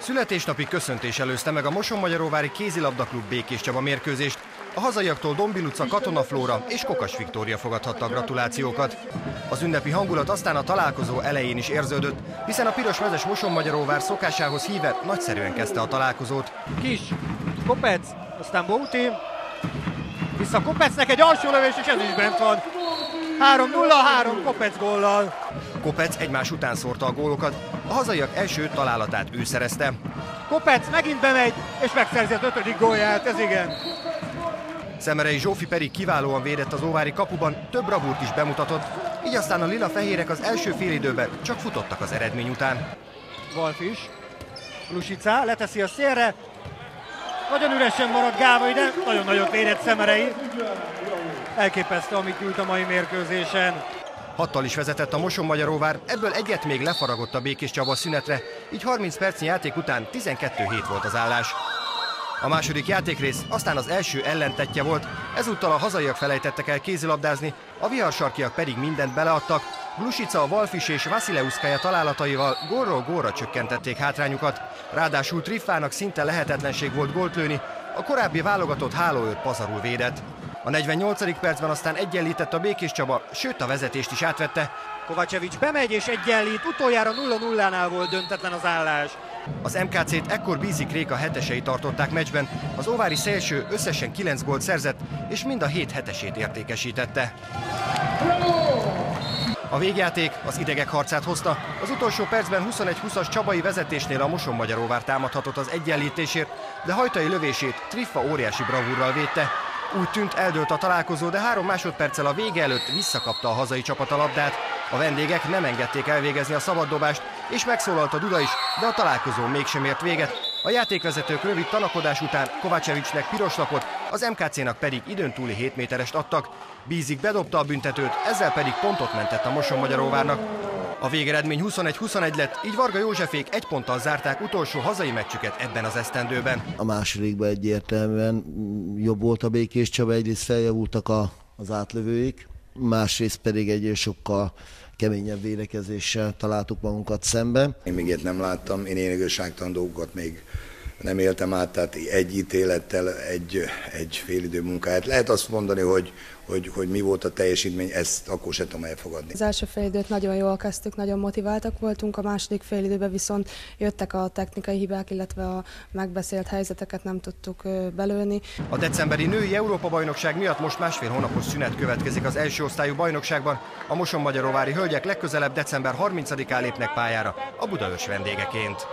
Születésnapi köszöntés előzte meg a Moson-Magyaróvári kézilabdaklub Békés Csaba mérkőzést. A hazaiaktól Dombi Luca, Katona Flóra és Kokas Viktória fogadhatta a gratulációkat. Az ünnepi hangulat aztán a találkozó elején is érződött, hiszen a piros mezes Moson-Magyaróvár szokásához híve nagyszerűen kezdte a találkozót. Kis, Kopec, aztán Bóti, vissza Kopecnek egy alsó lövés, és ez is bent van. 3-0-3 Kopec góllal. Kopec egymás után szórta a gólokat, a hazaiak első találatát ő szerezte. Kopec megint bemegy, és megszerzi az ötödik gólját, ez igen. Szemerei Zsófi pedig kiválóan védett az óvári kapuban, több bravúrt is bemutatott, így aztán a lila-fehérek az első félidőben csak futottak az eredmény után. Wolf is. Lusica leteszi a szélre. Nagyon üresen maradt Gávai, de nagyon nagyot védett Szemerei. Elképesztő, amit nyújt a mai mérkőzésen. Hattal is vezetett a Moson-Magyaróvár, ebből egyet még lefaragott a Békés Csaba szünetre, így 30 percnyi játék után 12-7 volt az állás. A második játékrész aztán az első ellentetje volt, ezúttal a hazaiak felejtettek el kézilabdázni, a viharsarkiak pedig mindent beleadtak, Glusica, Valfis és Vasileuszkája találataival górról góra csökkentették hátrányukat, ráadásul Triffának szinte lehetetlenség volt gólt lőni, a korábbi válogatott hálóőr pazarul védett. A 48. percben aztán egyenlített a Békés Csaba, sőt a vezetést is átvette. Kovacevic bemegy és egyenlít, utoljára 0-0-nál volt döntetlen az állás. Az MKC-t ekkor Bízik Réka hetesei tartották meccsben, az óvári szélső összesen 9 gólt szerzett, és mind a 7 hetesét értékesítette. A végjáték az idegek harcát hozta. Az utolsó percben 21-20-as Csabai vezetésnél a Moson Magyaróvár támadhatott az egyenlítésért, de hajtai lövését Triffa óriási bravúrral védte. Úgy tűnt eldőlt a találkozó, de három másodperccel a vége előtt visszakapta a hazai csapat a labdát. A vendégek nem engedték elvégezni a szabaddobást, és megszólalt a Duda is, de a találkozó mégsem ért véget. A játékvezetők rövid tanakodás után Kovácsevicsnek piros lapot, az MKC-nak pedig időn túli 7 méterest adtak. Bízik bedobta a büntetőt, ezzel pedig pontot mentett a Moson Magyaróvárnak. A végeredmény 21-21 lett, így Varga Józsefék egy ponttal zárták utolsó hazai meccsüket ebben az esztendőben. A másodikban egyértelműen jobb volt a Békés Csaba, egyrészt feljavultak a, az átlövőik, másrészt pedig egy sokkal keményebb védekezéssel találtuk magunkat szembe. Én még ilyet nem láttam, én igazságtalan dolgokat még nem éltem át, tehát egy ítélettel egy, egy félidő munkáját. Lehet azt mondani, hogy, hogy, hogy mi volt a teljesítmény, ezt akkor sem tudom elfogadni. Az első félidőt nagyon jól kezdtük, nagyon motiváltak voltunk, a második félidőben viszont jöttek a technikai hibák, illetve a megbeszélt helyzeteket nem tudtuk belőni. A decemberi női Európa-bajnokság miatt most másfél hónapos szünet következik az első osztályú bajnokságban. A Moson-Magyaróvári hölgyek legközelebb december 30-án lépnek pályára a Budaörs vendégeként.